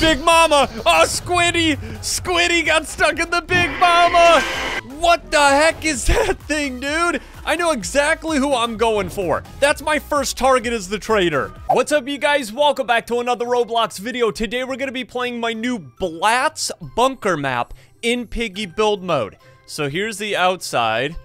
Big Mama! Oh, Squiddy! Squiddy got stuck in the Big Mama! What the heck is that thing, dude? I know exactly who I'm going for. That's my first target as the traitor. What's up, you guys? Welcome back to another Roblox video. Today, we're gonna be playing my new Blatt's bunker map in Piggy build mode. So here's the outside.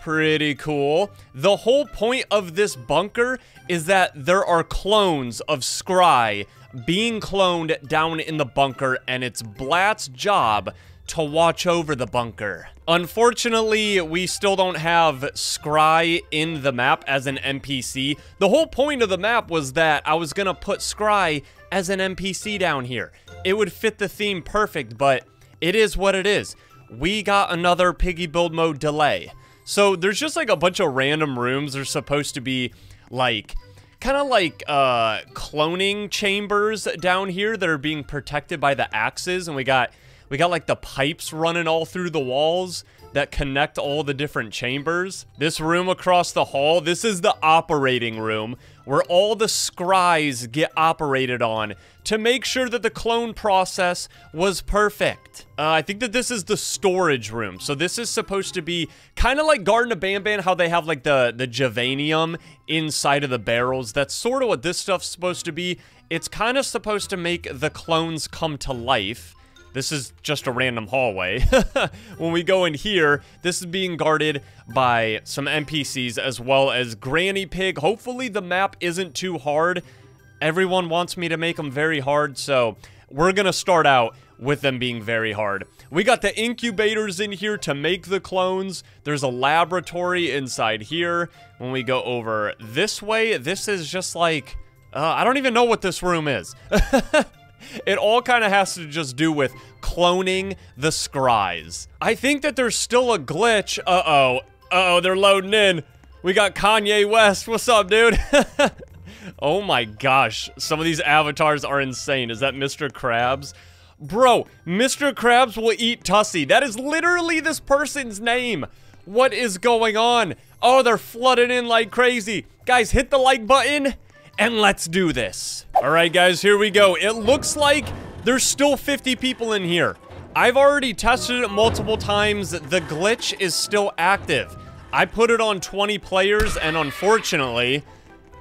Pretty cool. The whole point of this bunker is that there are clones of Scry being cloned down in the bunker, and it's Blatt's job to watch over the bunker. Unfortunately, we still don't have Scry in the map as an NPC. The whole point of the map was that I was gonna put Scry as an NPC down here. It would fit the theme perfect, but it is what it is. We got another Piggy build mode delay. So there's just like a bunch of random rooms. They're supposed to be like kind of like uh cloning chambers down here that are being protected by the axes and we got we got like the pipes running all through the walls that connect all the different chambers. This room across the hall, this is the operating room where all the scries get operated on to make sure that the clone process was perfect. Uh, I think that this is the storage room. So this is supposed to be kind of like Garten of Banban, how they have like the, the Givanium inside of the barrels. That's sort of what this stuff's supposed to be. It's kind of supposed to make the clones come to life. This is just a random hallway. when we go in here, this is being guarded by some NPCs as well as Granny Pig. Hopefully the map isn't too hard. Everyone wants me to make them very hard, so we're gonna start out with them being very hard. We got the incubators in here to make the clones. There's a laboratory inside here. When we go over this way, this is just like... Uh, I don't even know what this room is. It all kind of has to just do with cloning the scries. I think that there's still a glitch. Uh-oh. Uh-oh, they're loading in. We got Kanye West. What's up, dude? oh my gosh. Some of these avatars are insane. Is that Mr. Krabs? Bro, Mr. Krabs will eat Tussy. That is literally this person's name. What is going on? Oh, they're flooding in like crazy. Guys, hit the like button and let's do this. All right, guys, here we go. It looks like there's still 50 people in here. I've already tested it multiple times. The glitch is still active. I put it on 20 players, and unfortunately,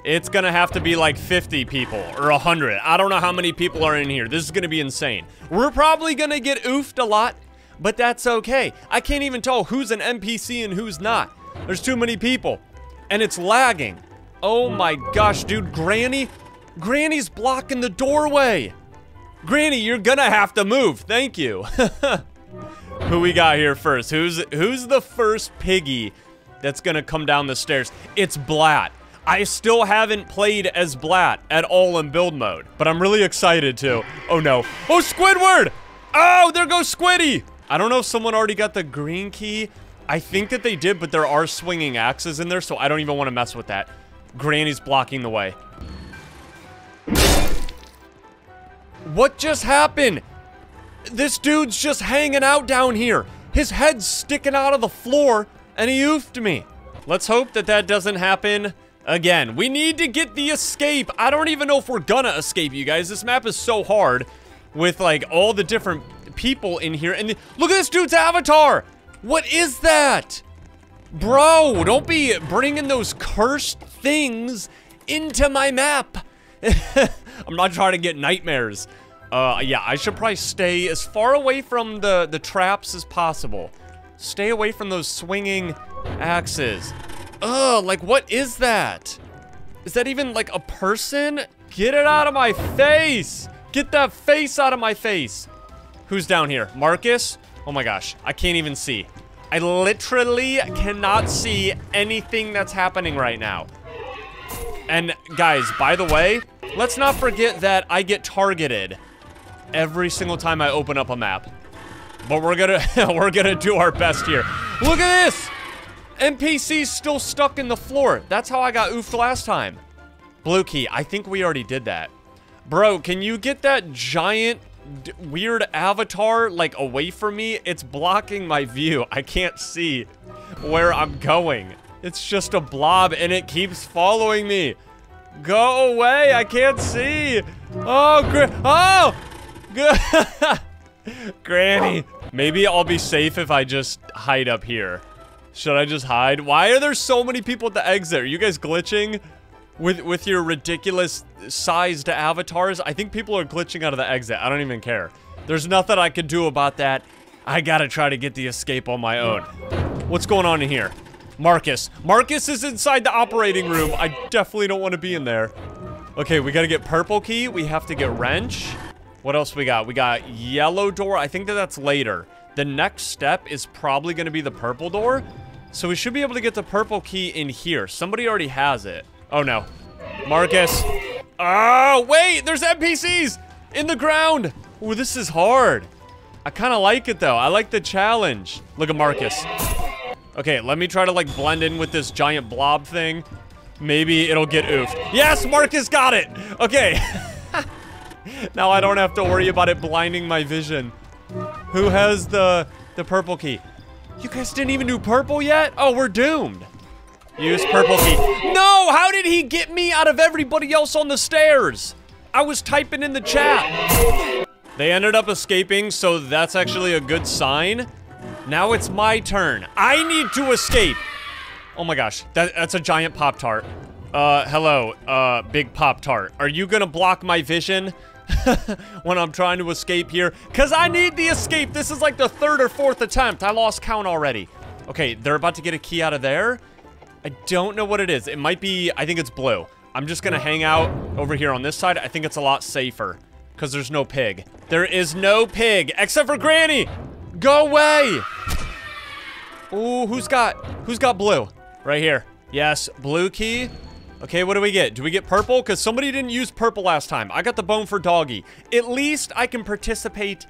it's gonna have to be like 50 people or 100. I don't know how many people are in here. This is gonna be insane. We're probably gonna get oofed a lot, but that's okay. I can't even tell who's an NPC and who's not. There's too many people, and it's lagging. Oh my gosh, dude, Granny? Granny's blocking the doorway. Granny, you're gonna have to move. Thank you. Who we got here first? Who's who's the first piggy that's gonna come down the stairs? It's Blatt. I still haven't played as Blatt at all in build mode, but I'm really excited to. Oh no. Oh, Squidward! Oh, there goes Squiddy! I don't know if someone already got the green key. I think that they did, but there are swinging axes in there, so I don't even want to mess with that. Granny's blocking the way. What just happened? This dude's just hanging out down here. His head's sticking out of the floor, and he oofed me. Let's hope that that doesn't happen again. We need to get the escape. I don't even know if we're gonna escape, you guys. This map is so hard with, like, all the different people in here. And look at this dude's avatar. What is that? Bro, don't be bringing those cursed things into my map. I'm not trying to get nightmares. Uh, yeah, I should probably stay as far away from the, the traps as possible. Stay away from those swinging axes. Ugh, like what is that? Is that even like a person? Get it out of my face! Get that face out of my face! Who's down here? Marcus? Oh my gosh, I can't even see. I literally cannot see anything that's happening right now. And guys, by the way, let's not forget that I get targeted every single time I open up a map. But we're gonna we're gonna do our best here. Look at this! NPC's still stuck in the floor. That's how I got oofed last time. Blue key, I think we already did that. Bro, can you get that giant weird avatar, like, away from me, it's blocking my view. I can't see where I'm going. It's just a blob, and it keeps following me. Go away, I can't see. Oh, oh! Good. Granny. Maybe I'll be safe if I just hide up here. Should I just hide? Why are there so many people at the exit? Are you guys glitching with with your ridiculous sized avatars? I think people are glitching out of the exit. I don't even care. There's nothing I can do about that. I gotta try to get the escape on my own. What's going on in here? Marcus. Marcus is inside the operating room. I definitely don't want to be in there. Okay, we gotta get purple key. We have to get wrench. What else we got? We got yellow door. I think that that's later. The next step is probably gonna be the purple door. So we should be able to get the purple key in here. Somebody already has it. Oh, no. Marcus. Oh, wait. There's NPCs in the ground. Ooh, this is hard. I kind of like it, though. I like the challenge. Look at Marcus. Okay, let me try to, like, blend in with this giant blob thing. Maybe it'll get oofed. Yes, Marcus got it. Okay. now I don't have to worry about it blinding my vision. Who has the the purple key? You guys didn't even do purple yet? Oh, we're doomed. Use purple key. No, how did he get me out of everybody else on the stairs? I was typing in the chat. They ended up escaping, so that's actually a good sign. Now it's my turn. I need to escape. Oh my gosh, that, that's a giant Pop-Tart. Uh, hello, uh, big Pop-Tart. Are you gonna block my vision? when I'm trying to escape here. Because I need the escape. This is like the third or fourth attempt. I lost count already. Okay, they're about to get a key out of there. I don't know what it is. It might be, I think it's blue. I'm just to hang out over here on this side. I think it's a lot safer because there's no pig. There is no pig except for Granny. Go away. Ooh, who's got, who's got blue? Right here. Yes, blue key. Okay, what do we get? Do we get purple? Because somebody didn't use purple last time. I got the bone for doggy. At least I can participate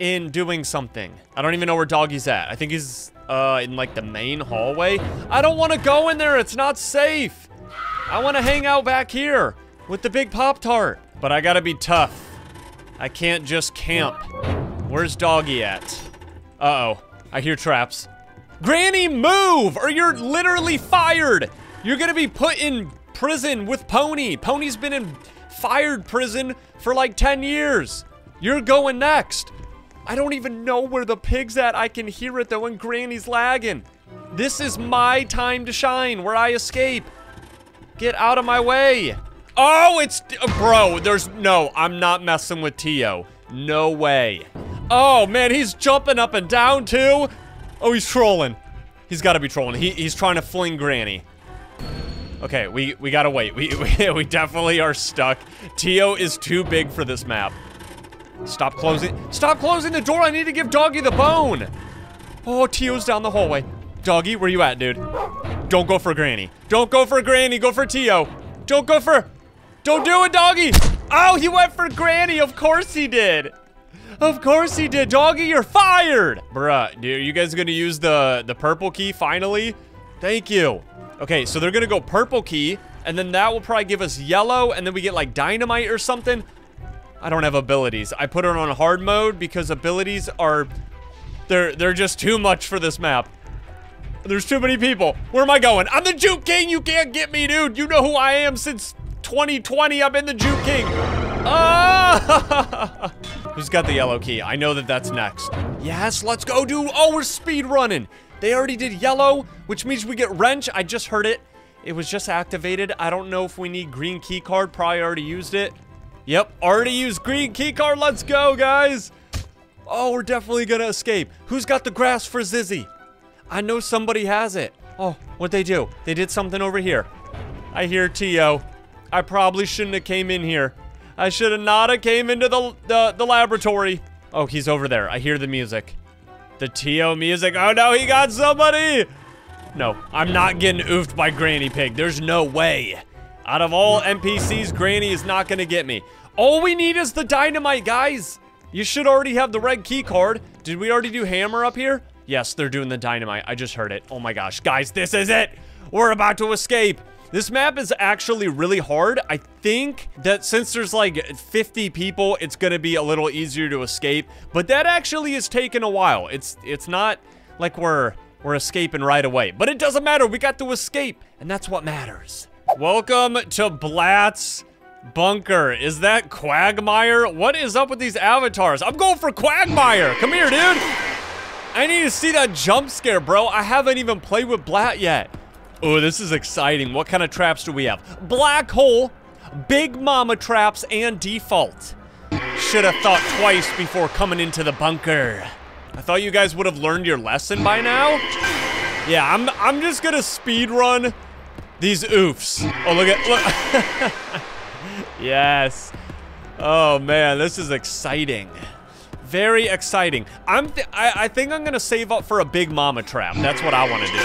in doing something. I don't even know where doggy's at. I think he's uh, in like the main hallway. I don't want to go in there. It's not safe. I want to hang out back here with the big Pop-Tart. But I got to be tough. I can't just camp. Where's doggy at? Uh-oh. I hear traps. Granny, move! Or you're literally fired! You're gonna be put in prison with Pony. Pony's been in fired prison for like 10 years. You're going next. I don't even know where the pig's at. I can hear it though and Granny's lagging. This is my time to shine where I escape. Get out of my way. Oh, it's, uh, bro, there's, no, I'm not messing with Tio. No way. Oh, man, he's jumping up and down, too. Oh, he's trolling. He's got to be trolling. He, he's trying to fling Granny. Okay, we, we gotta wait. We, we, we definitely are stuck. Tio is too big for this map. Stop closing. Stop closing the door. I need to give Doggy the bone. Oh, Tio's down the hallway. Doggy, where you at, dude? Don't go for Granny. Don't go for Granny. Go for Tio. Don't go for... Don't do it, Doggy. Oh, he went for Granny. Of course he did. Of course he did. Doggy, you're fired. Bruh, dude, are you guys gonna use the, the purple key finally? Thank you. Okay, so they're gonna go purple key, and then that will probably give us yellow, and then we get like dynamite or something. I don't have abilities. I put it on hard mode because abilities are, they're, they're just too much for this map. There's too many people. Where am I going? I'm the Juke King. You can't get me, dude. You know who I am since 2020. I've been the Juke King. Ah! Who's got the yellow key? I know that that's next. Yes, let's go, dude. Oh, we're speed running. They already did yellow, which means we get wrench. I just heard it. It was just activated. I don't know if we need green key card. Probably already used it. Yep, already used green key card. Let's go, guys. Oh, we're definitely gonna escape. Who's got the grass for Zizzy? I know somebody has it. Oh, what'd they do? They did something over here. I hear Tio. I probably shouldn't have came in here. I should have not have came into the, the, the laboratory. Oh, he's over there. I hear the music. The Tio music. Oh no, he got somebody! No, I'm not getting oofed by Granny Pig. There's no way. Out of all NPCs, Granny is not gonna get me. All we need is the dynamite, guys. You should already have the red key card. Did we already do hammer up here? Yes, they're doing the dynamite. I just heard it. Oh my gosh. Guys, this is it. We're about to escape. This map is actually really hard. I think that since there's like 50 people, it's gonna be a little easier to escape. But that actually is taking a while. It's it's not like we're we're escaping right away. But it doesn't matter. We got to escape, and that's what matters. Welcome to Blatt's Bunker. Is that Quagmire? What is up with these avatars? I'm going for Quagmire. Come here, dude. I need to see that jump scare, bro. I haven't even played with Blatt yet. Oh, this is exciting. What kind of traps do we have? Black hole, big mama traps, and default. Should have thought twice before coming into the bunker. I thought you guys would have learned your lesson by now. Yeah, I'm I'm just gonna speed run these oofs. Oh, look at look. yes. Oh man, this is exciting. Very exciting. I'm I, I think I'm gonna save up for a big mama trap. That's what I want to do.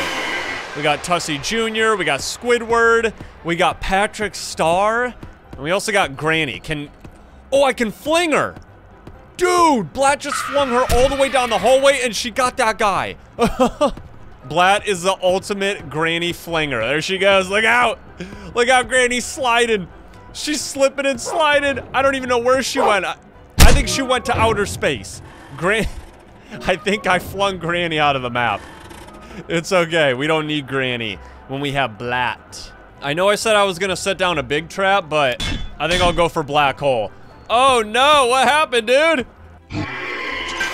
We got Tussy Jr., we got Squidward, we got Patrick Star, and we also got Granny. Can, oh, I can fling her. Dude, Blatt just flung her all the way down the hallway and she got that guy. Blatt is the ultimate granny flinger. There she goes. Look out. Look out, Granny sliding. She's slipping and sliding. I don't even know where she went. I, I think she went to outer space. Gran I think I flung Granny out of the map. It's okay. We don't need Granny when we have Blatt. I know I said I was going to set down a big trap, but I think I'll go for Black Hole. Oh no, what happened, dude?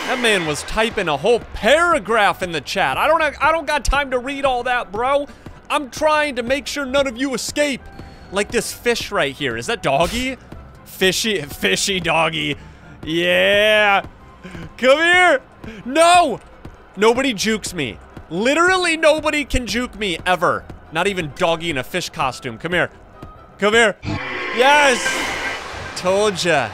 That man was typing a whole paragraph in the chat. I don't I don't got time to read all that, bro. I'm trying to make sure none of you escape. Like this fish right here. Is that doggy? Fishy, fishy doggy. Yeah. Come here. No. Nobody jukes me. Literally nobody can juke me ever. Not even doggy in a fish costume. Come here. Come here. Yes. Told ya.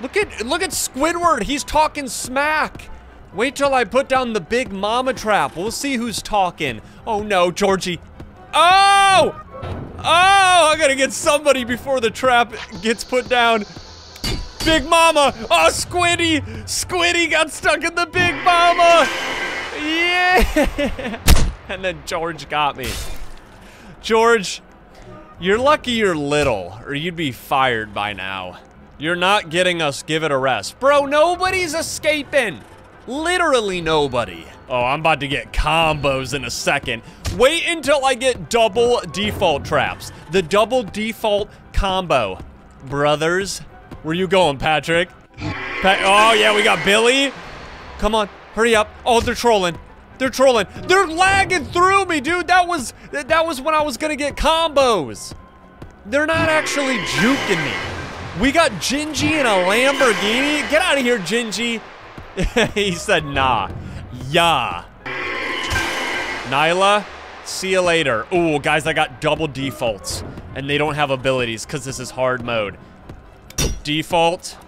Look at look at Squidward. He's talking smack. Wait till I put down the big mama trap. We'll see who's talking. Oh no, Georgie. Oh! Oh, I gotta get somebody before the trap gets put down. Big Mama! Oh, Squiddy! Squiddy got stuck in the Big Mama! Yeah! And then George got me. George, you're lucky you're little, or you'd be fired by now. You're not getting us give it a rest. Bro, nobody's escaping. Literally nobody. Oh, I'm about to get combos in a second. Wait until I get double default traps. The double default combo. Brothers, where you going, Patrick? Pa oh, yeah, we got Billy. Come on, hurry up. Oh, they're trolling. They're trolling. They're lagging through me, dude. That was that was when I was gonna get combos. They're not actually juking me. We got Gingy in a Lamborghini. Get out of here, Gingy. he said, nah. Yeah. Nyla, see you later. Ooh, guys, I got double defaults. And they don't have abilities because this is hard mode. Default.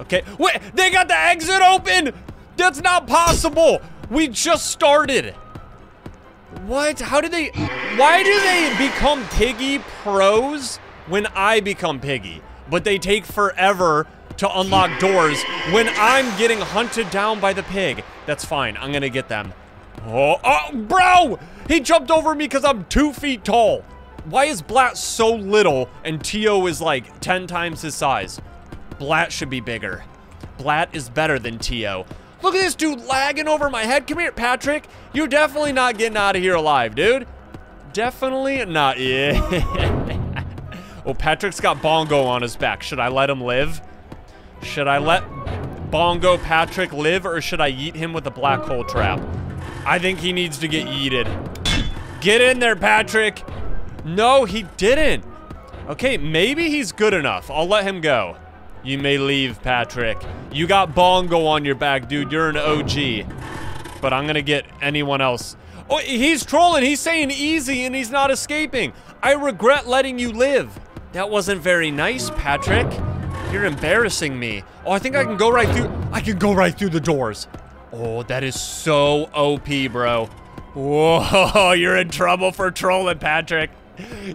Okay. Wait, they got the exit open! That's not possible! We just started. What? How did they... Why do they become Piggy pros when I become Piggy? But they take forever to unlock doors when I'm getting hunted down by the pig. That's fine. I'm gonna get them. Oh, oh bro! He jumped over me because I'm two feet tall. Why is Blatt so little and Tio is like 10 times his size? Blatt should be bigger. Blatt is better than Tio. Look at this dude lagging over my head. Come here, Patrick. You're definitely not getting out of here alive, dude. Definitely not. Yeah. oh, Patrick's got Bongo on his back. Should I let him live? Should I let Bongo Patrick live or should I eat him with a black hole trap? I think he needs to get yeeted. Get in there, Patrick. No, he didn't. Okay, maybe he's good enough. I'll let him go. You may leave, Patrick. You got Bongo on your back, dude. You're an OG. But I'm gonna get anyone else. Oh, he's trolling. He's saying easy and he's not escaping. I regret letting you live. That wasn't very nice, Patrick. You're embarrassing me. Oh, I think I can go right through. I can go right through the doors. Oh, that is so OP, bro. Whoa, you're in trouble for trolling, Patrick.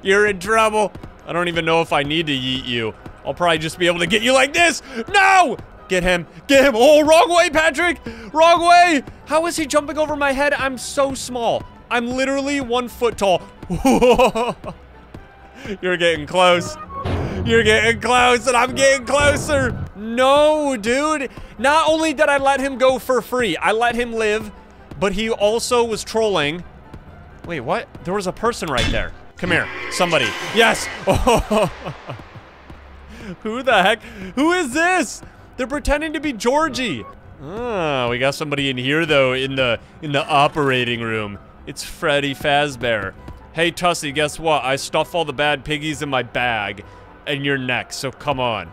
You're in trouble. I don't even know if I need to yeet you. I'll probably just be able to get you like this. No! Get him. Get him. Oh, wrong way, Patrick. Wrong way. How is he jumping over my head? I'm so small. I'm literally one foot tall. You're getting close. You're getting close and I'm getting closer. No, dude. Not only did I let him go for free, I let him live, but he also was trolling. Wait, what? There was a person right there. Come here, somebody. Yes. Who the heck? Who is this? They're pretending to be Georgie. Oh, we got somebody in here though, in the in the operating room. It's Freddy Fazbear. Hey Tussy, guess what? I stuff all the bad piggies in my bag, and you're next. So come on,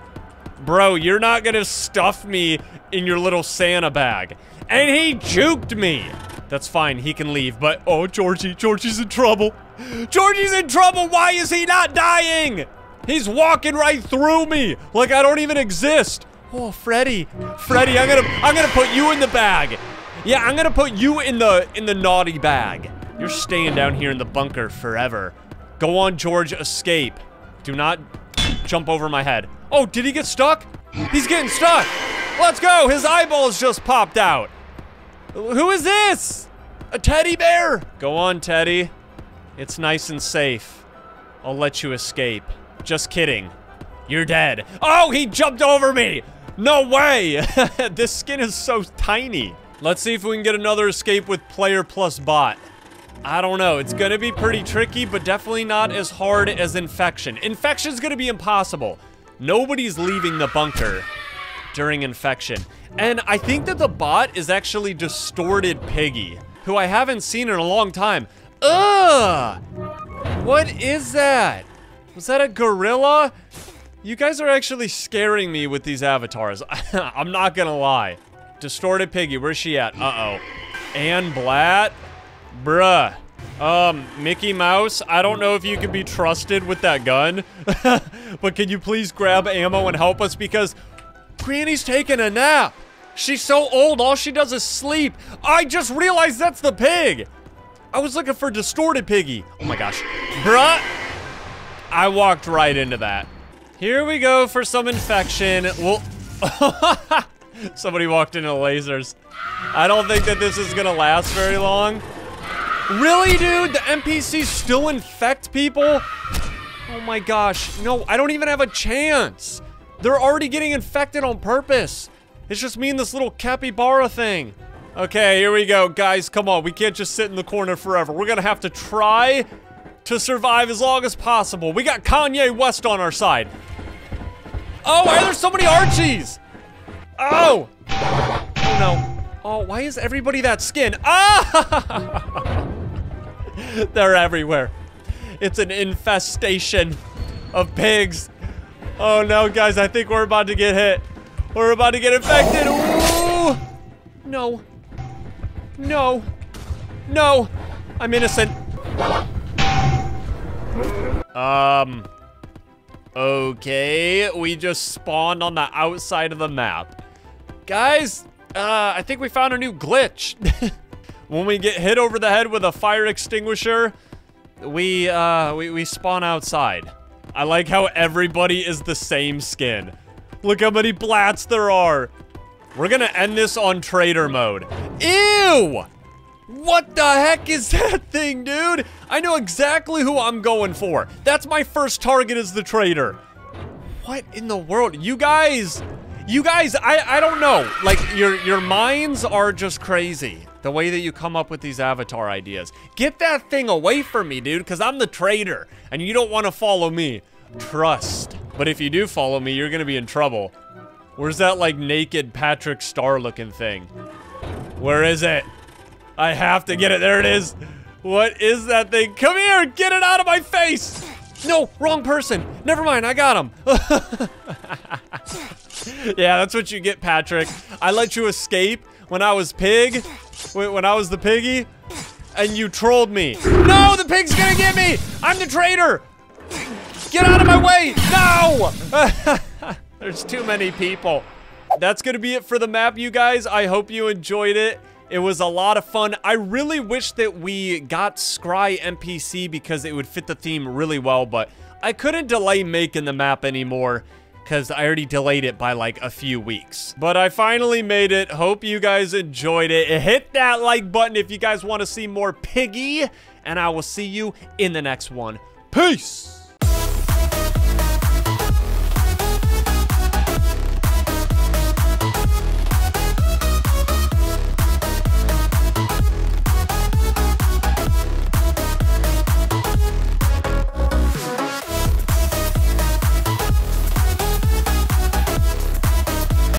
bro. You're not gonna stuff me in your little Santa bag. And he juked me. That's fine. He can leave. But oh, Georgie, Georgie's in trouble. Georgie's in trouble. Why is he not dying? He's walking right through me like I don't even exist. Oh, Freddy. Freddy, I'm gonna I'm gonna put you in the bag. Yeah, I'm gonna put you in the in the naughty bag. You're staying down here in the bunker forever. Go on, George, escape. Do not jump over my head. Oh, did he get stuck? He's getting stuck. Let's go. His eyeballs just popped out. Who is this? A teddy bear? Go on, Teddy. It's nice and safe. I'll let you escape. Just kidding. You're dead. Oh, he jumped over me. No way! this skin is so tiny. Let's see if we can get another escape with player plus bot. I don't know. It's gonna be pretty tricky, but definitely not as hard as infection. Infection's gonna be impossible. Nobody's leaving the bunker during infection. And I think that the bot is actually Distorted Piggy, who I haven't seen in a long time. Ugh! What is that? Was that a gorilla? You guys are actually scaring me with these avatars. I'm not gonna lie. Distorted Piggy, where's she at? Uh-oh. Ann Blatt? Bruh. Um, Mickey Mouse, I don't know if you can be trusted with that gun, but can you please grab ammo and help us because Granny's taking a nap. She's so old, all she does is sleep. I just realized that's the pig. I was looking for Distorted Piggy. Oh my gosh. Bruh. I walked right into that. Here we go for some infection. Well, somebody walked into the lasers. I don't think that this is gonna last very long. Really, dude? The NPCs still infect people? Oh my gosh. No, I don't even have a chance. They're already getting infected on purpose. It's just me and this little capybara thing. Okay, here we go. Guys, come on. We can't just sit in the corner forever. We're gonna have to try to survive as long as possible. We got Kanye West on our side. Oh, why are there so many Archies? Oh! Oh no. Oh, why is everybody that skin? Ah! They're everywhere. It's an infestation of pigs. Oh no, guys, I think we're about to get hit. We're about to get infected. Ooh! No. No. No. I'm innocent. Um. Okay, we just spawned on the outside of the map. Guys, uh, I think we found a new glitch. when we get hit over the head with a fire extinguisher, we, uh, we, we spawn outside. I like how everybody is the same skin. Look how many Blatts there are. We're gonna end this on traitor mode. Ew! What the heck is that thing, dude? I know exactly who I'm going for. That's my first target is the traitor. What in the world? You guys, you guys, I, I don't know. Like, your, your minds are just crazy. The way that you come up with these avatar ideas. Get that thing away from me, dude, because I'm the traitor, and you don't want to follow me. Trust. But if you do follow me, you're going to be in trouble. Where's that, like, naked Patrick Star looking thing? Where is it? I have to get it. There it is. What is that thing? Come here. Get it out of my face. No, wrong person. Never mind. I got him. yeah, that's what you get, Patrick. I let you escape when I was pig, when I was the piggy, and you trolled me. No, the pig's gonna get me. I'm the traitor. Get out of my way. No. There's too many people. That's gonna be it for the map, you guys. I hope you enjoyed it. It was a lot of fun. I really wish that we got Scry NPC because it would fit the theme really well, but I couldn't delay making the map anymore because I already delayed it by like a few weeks. But I finally made it. Hope you guys enjoyed it. Hit that like button if you guys want to see more Piggy, and I will see you in the next one. Peace!